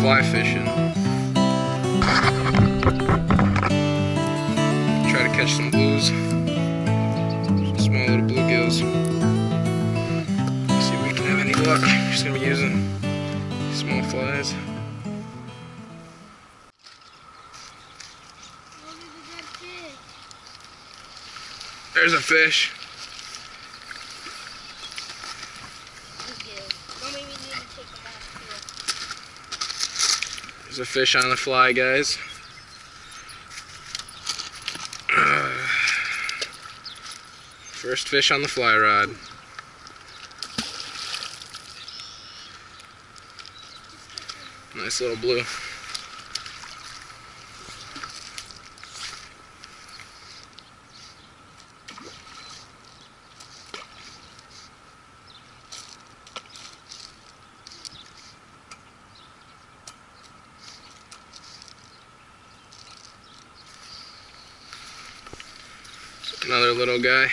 fly fishing. Try to catch some blues. Small little bluegills. See if we can have any luck. Just gonna be using small flies. There's a fish. There's a fish on the fly, guys. First fish on the fly rod. Nice little blue. Another little guy.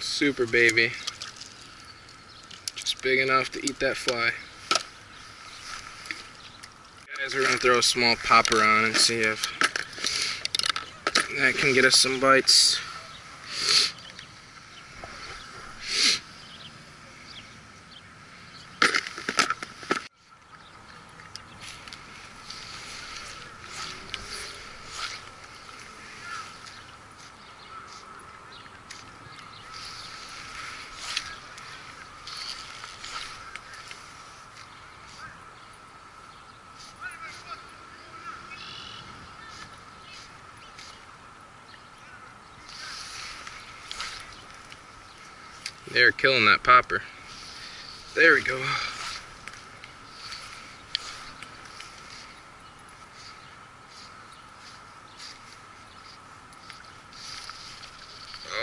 Super baby. Just big enough to eat that fly. Guys, we're gonna throw a small popper on and see if that can get us some bites. They're killing that popper. There we go.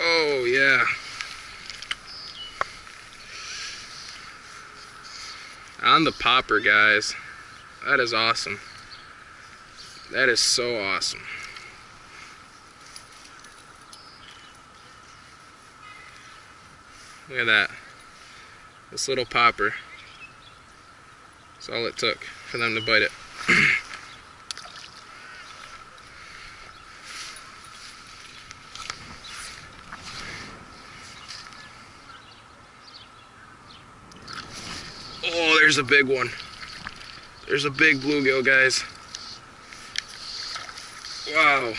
Oh, yeah. On the popper, guys. That is awesome. That is so awesome. Look at that. This little popper. That's all it took for them to bite it. oh, there's a big one. There's a big bluegill, guys. Wow.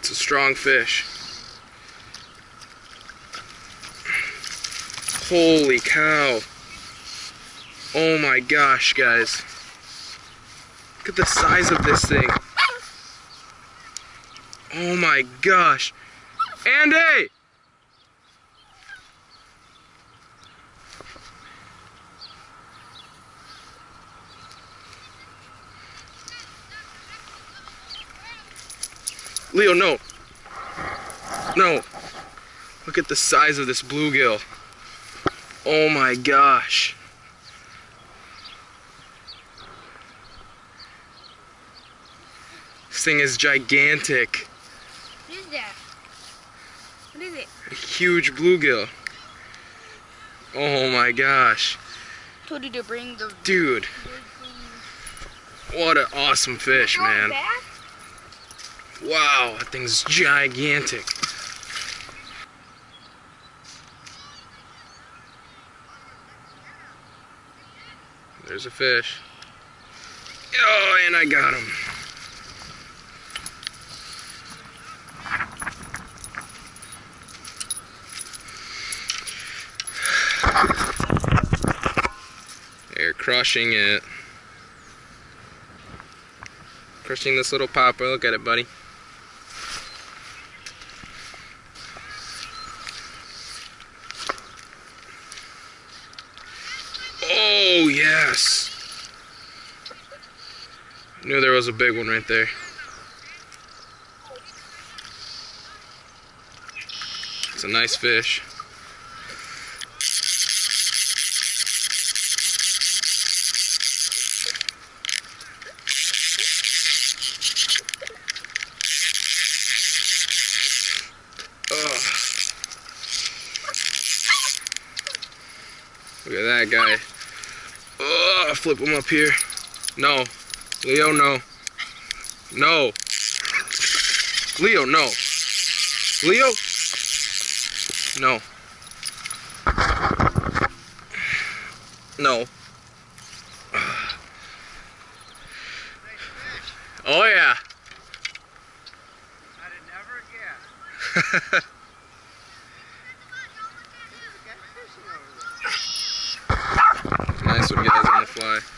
It's a strong fish. Holy cow. Oh my gosh, guys. Look at the size of this thing. Oh my gosh. Andy! Leo, no. No. Look at the size of this bluegill. Oh my gosh. This thing is gigantic. What is that? What is it? A huge bluegill. Oh my gosh. Told you to bring the Dude, what an awesome fish, man. Back? Wow, that thing's gigantic. There's a fish. Oh, and I got him. They're crushing it. Crushing this little popper. Look at it, buddy. Yes! Knew there was a big one right there. It's a nice fish. Look at that guy. Oh, flip him up here. No. Leo, no. No. Leo, no. Leo? No. No. Oh yeah. I did never guess. There's a guy fishing over there. Nice one, guys, on the fly.